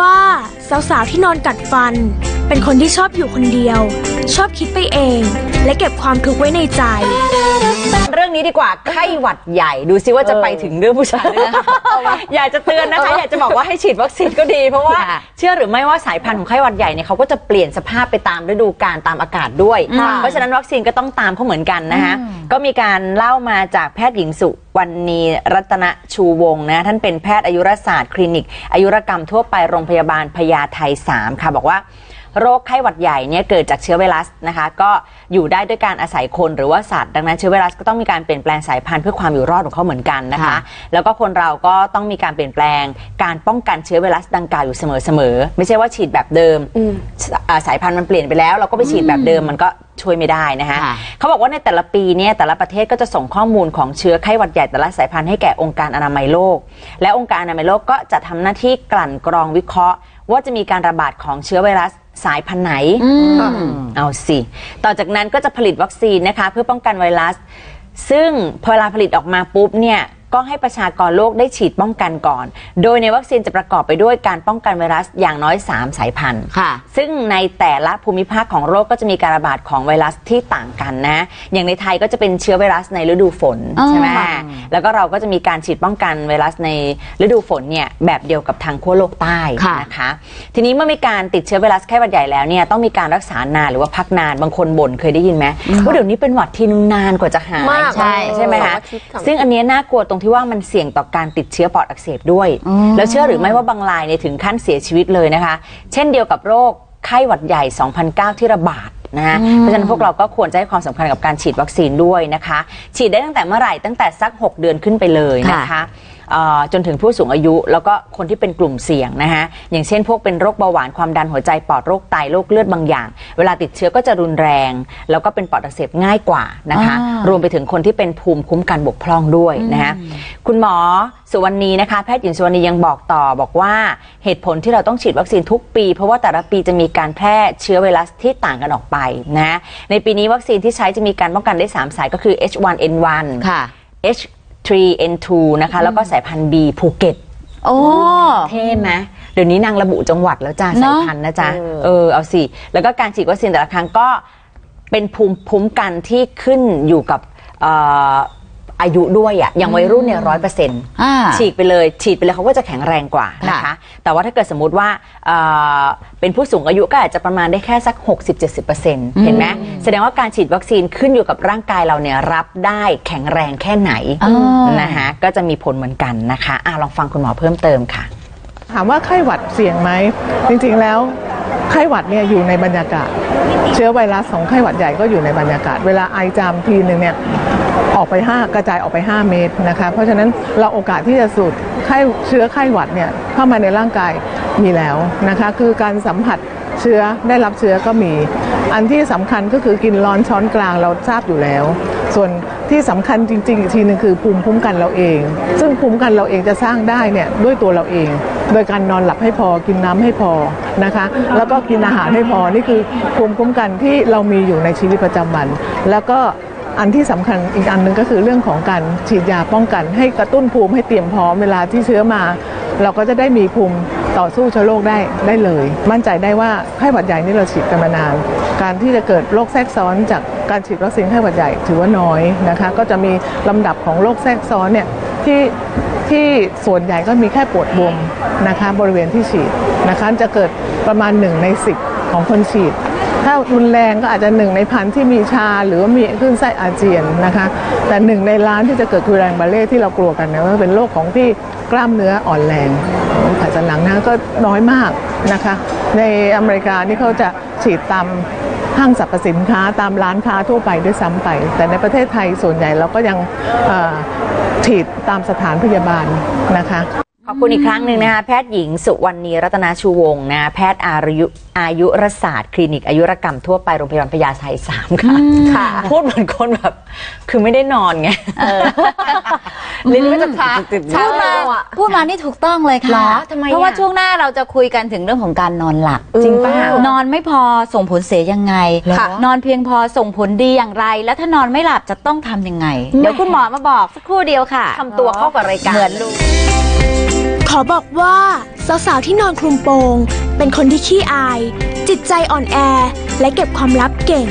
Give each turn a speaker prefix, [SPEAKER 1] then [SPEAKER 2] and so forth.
[SPEAKER 1] ว่า สาวๆที่นอนกัดฟัน เป็นคนที่ชอบอยู่คนเดียว ชอบคิดไปเอง และเก็บความทุกข์ไว้ในใจ
[SPEAKER 2] เรื่องนี้ดีกว่าไข้หวัดใหญ่ดูซิว่าจะไปถึงเรื่องผู้ชายหรือเปล่าอยากจะเตือนนะคะอยากจะบอกว่าให้ฉีดวัคซีนก็ดี เพราะว่า
[SPEAKER 3] ค่ะ
[SPEAKER 2] เชื่อหรือไม่ว่าสายพันธุ์ของไข้หวัดใหญ่เนี่ยเขาก็จะเปลี่ยนสภาพไปตามฤดูกาลตามอากาศด้วย
[SPEAKER 3] ค่ะ
[SPEAKER 2] เพราะฉะนั้นวัคซีนก็ต้องตามเขาเหมือนกันนะคะก็มีการเล่ามาจากแพทย์หญิงสุวรรณีรัตนชูวงศ์นะท่านเป็นแพทย์อายุรศาสตร์คลินิก อายุรกรรมทั่วไปโรงพยาบาลพญาไท3ค่ะบอกว่า โรคไข้หวัดใหญ่เนี่ยเกิดจากเชื้อไวรัสนะคะ ก็อยู่ได้ด้วยการอาศัยคนหรือว่าสัตว์ ดังนั้นเชื้อไวรัสก็ต้องมีการเปลี่ยนแปลงสายพันธุ์เพื่อความอยู่รอดของเขาเหมือนกันนะคะ
[SPEAKER 3] ค่ะ
[SPEAKER 2] แล้วก็คนเราก็ต้องมีการเปลี่ยนแปลง การป้องกันเชื้อไวรัสดังกล่าวอยู่เสมอๆไม่ใช่ว่าฉีดแบบเดิมอ่าสายพันธุ์มันเปลี่ยนไปแล้ว เราก็ไปฉีดแบบเดิมมันก็ช่วยไม่ได้นะคะ
[SPEAKER 3] ค่ะ
[SPEAKER 2] เขาบอกว่าในแต่ละปีเนี่ยแต่ละประเทศก็จะส่งข้อมูลของเชื้อไข้หวัดใหญ่แต่ละสายพันธุ์ให้แก่องค์การอนามัยโลก และองค์การอนามัยโลกก็จะทำหน้าที่กลั่นกรองวิเคราะห์ ว่าจะมีการระบาดของเชื้อไวรัส สายพันธุ์ไหน เอาสิ ต่อจากนั้นก็จะผลิตวัคซีนนะคะ เพื่อป้องกันไวรัส ซึ่งพอเวลาผลิตออกมาปุ๊บเนี่ย ก็ให้ประชากรโลกได้ฉีดป้องกันก่อน โดยในวัคซีนจะประกอบไปด้วยการป้องกันไวรัสอย่างน้อย 3 สายพันธุ์
[SPEAKER 3] ค่ะ
[SPEAKER 2] ซึ่งในแต่ละภูมิภาคของโลกก็จะมีการระบาดของไวรัสที่ต่างกันนะ อย่างในไทยก็จะเป็นเชื้อไวรัสในฤดูฝน
[SPEAKER 3] อ๋อ
[SPEAKER 2] ใช่ไหม
[SPEAKER 3] ค่ะ
[SPEAKER 2] แล้วก็เราก็จะมีการฉีดป้องกันไวรัสในฤดูฝนเนี่ยแบบเดียวกับทางขั้วโลกใต้
[SPEAKER 3] ค่ะ
[SPEAKER 2] นะคะ ทีนี้เมื่อมีการติดเชื้อไวรัสไข้หวัดใหญ่แล้วเนี่ยต้องมีการรักษานานหรือว่าพักนานบางคนบ่นเคยได้ยินไหมว่าเดี๋ยวนี้เป็นหวัดทีนึงนานกว่าจะหาย
[SPEAKER 4] มาก
[SPEAKER 2] ใช่ใช่ไหม
[SPEAKER 4] สอง
[SPEAKER 2] คะ
[SPEAKER 4] อาทิตย์สาม
[SPEAKER 2] ซึ่งอันเนี้ยน่ากลัวตรงที่ว่ามันเสี่ยงต่อการติดเชื้อปอดอักเสบด้วย แล้วเชื่อหรือไม่ว่าบางรายเนี่ยถึงขั้นเสียชีวิตเลยนะคะ เช่นเดียวกับโรคไข้หวัดใหญ่ 2009 ที่ระบาดนะฮะเพราะฉะนั้นพวกเราก็ควรจะให้ความสำคัญกับการฉีดวัคซีนด้วยนะคะ ฉีดได้ตั้งแต่เมื่อไหร่ตั้งแต่สัก 6 เดือนขึ้นไปเลยนะคะเอ่อ จนถึงผู้สูงอายุ แล้วก็คนที่เป็นกลุ่มเสี่ยงนะคะอย่างเช่นพวกเป็นโรคเบาหวานความดันหัวใจปอดโรคไตโรคเลือดบางอย่าง เวลาติดเชื้อก็จะรุนแรง แล้วก็เป็นปอดอักเสบง่ายกว่านะคะ
[SPEAKER 3] อ่าร
[SPEAKER 2] วมไปถึงคนที่เป็นภูมิคุ้มกันบกพร่องด้วยนะคะคุณหมอสุวรรณีนะคะแพทย์หญิงสุวรรณียังบอกต่อบอกว่าเหตุผลที่เราต้องฉีดวัคซีนทุกปี เพราะว่าแต่ละปีจะมีการแพร่เชื้อไวรัสที่ต่างกันออกไปนะในปีนี้วัคซีนที่ใช้จะมีการป้องกันได้สามสายก็คือ H1N1
[SPEAKER 3] ค่ะ
[SPEAKER 2] H3N2 นะคะ แล้วก็สายพันธุ์ B ภูเก็ต
[SPEAKER 3] โอ้
[SPEAKER 2] เท่ไหมเดี๋ยวนี้นางระบุจังหวัดแล้วจ้า
[SPEAKER 3] เน
[SPEAKER 2] สายพันธุ์นะจ๊ะเออเอาสิแล้วก็การฉีดวัคซีนแต่ละครั้งก็เป็นภูมิคุ้มกันที่ขึ้นอยู่กับเอ่อ อายุด้วยอะอย่างวัยรุ่นเนี่ยร้อยเปอร์เซ็นต์
[SPEAKER 3] อ่า
[SPEAKER 2] ฉีดไปเลย ฉีดไปเลยเขาก็จะแข็งแรงกว่านะคะ
[SPEAKER 3] ค่ะ
[SPEAKER 2] แต่ว่าถ้าเกิดสมมุติว่าเอ่อเป็นผู้สูงอายุก็อาจจะประมาณได้แค่สัก 60-70%เห็นไหมแสดงว่าการฉีดวัคซีนขึ้นอยู่กับร่างกายเราเนี่ยรับได้แข็งแรงแค่ไหน
[SPEAKER 3] อ่าน
[SPEAKER 2] นะคะก็จะมีผลเหมือนกันนะคะอะลองฟังคุณหมอเพิ่มเติมค่ะ
[SPEAKER 5] ถามว่าไข้หวัดเสี่ยงไหม จริงๆแล้วไข้หวัดเนี่ยอยู่ในบรรยากาศ เชื้อไวรัสของไข้หวัดใหญ่ก็อยู่ในบรรยากาศ เวลาไอจามทีหนึ่งเนี่ย ออกไป 5 กระจายออกไป 5 เมตรนะคะ เพราะฉะนั้นเราโอกาสที่จะสูดไข้เชื้อไข้หวัดเนี่ยเข้ามาในร่างกายมีแล้วนะคะ คือการสัมผัสเชื้อได้รับเชื้อก็มี อันที่สำคัญก็คือกินร้อนช้อนกลางเราทราบอยู่แล้ว ส่วนที่สำคัญจริงๆอีกทีหนึงคือภูมิคุ้มกันเราเอง ซึ่งภูมิคุ้มกันเราเองจะสร้างได้เนี่ยด้วยตัวเราเอง โดยการนอนหลับให้พอกินน้ำให้พอนะคะ แล้วก็กินอาหารให้พอนี่คือภูมิคุ้มกันที่เรามีอยู่ในชีวิตประจำวัน แล้วก็ อันที่สำคัญอีกอันหนึ่งก็คือเรื่องของการฉีดยาป้องกัน ให้กระตุ้นภูมิให้เตรียมพร้อมเวลาที่เชื้อมา เราก็จะได้มีภูมิต่อสู้เชื้อโรคได้ได้เลย มั่นใจได้ว่าไข้หวัดใหญ่นี่เราฉีดกันมานาน การที่จะเกิดโรคแทรกซ้อนจากการฉีดวัคซีนไข้หวัดใหญ่ถือว่าน้อยนะคะ ก็จะมีลำดับของโรคแทรกซ้อนเนี่ยที่ที่ส่วนใหญ่ก็มีแค่ปวดบวมนะคะ บริเวณที่ฉีดนะคะ จะเกิดประมาณ1ใน10 ของคนฉีด ถ้ารุนแรงก็อาจจะหนึ่งในพันที่มีชาหรือว่ามีคลื่นไส้อาเจียนนะคะ แต่หนึ่งในล้านที่จะเกิดคือแรงบาเล่ที่เรากลัวกันนะว่าเป็นโรคของที่กล้ามเนื้ออ่อนแรงขาสันหลังนะก็น้อยมากนะคะ ในอเมริกานี่เขาจะฉีดตามห้างสรรพสินค้าตามร้านค้าทั่วไปด้วยซ้ำไป แต่ในประเทศไทยส่วนใหญ่เราก็ยังฉีดตามสถานพยาบาลนะคะ
[SPEAKER 2] ขอบคุณอีกครั้งหนึ่งนะคะแพทย์หญิงสุวรรณีรัตนาชูวงศ์นะแพทย์อายุอายุรศาสตร์คลินิกอายุรกรรมทั่วไปโรงพยาบาลพญาไทสามค่ะ
[SPEAKER 4] ค่ะ
[SPEAKER 2] พูดเหมือนคนแบบ คือไม่ได้นอนไง ลิ้นก็จะชา
[SPEAKER 3] พูดมาพูดมานี่ถูกต้องเลย
[SPEAKER 2] เหร
[SPEAKER 3] ค่ะ
[SPEAKER 2] อทำไม
[SPEAKER 3] เพราะว่า
[SPEAKER 2] อะ
[SPEAKER 3] ช่วงหน้าเราจะคุยกันถึงเรื่องของการนอนหลับ
[SPEAKER 2] จริงป่ะ
[SPEAKER 3] นอนไม่พอส่งผลเสียยังไง
[SPEAKER 4] ค่ะ
[SPEAKER 3] นอนเพียงพอส่งผลดีอย่างไร แล้วถ้านอนไม่หลับจะต้องทำยังไง เดี๋ยวคุณหมอมาบอกสักครู่เดียวค่ะ
[SPEAKER 2] ทำตัวเข้ากับรายการ
[SPEAKER 3] เหมือนลูก
[SPEAKER 1] ขอบอกว่าสาวๆที่นอนคลุมโปง เป็นคนที่ขี้อาย จิตใจอ่อนแอ และเก็บความลับเก่ง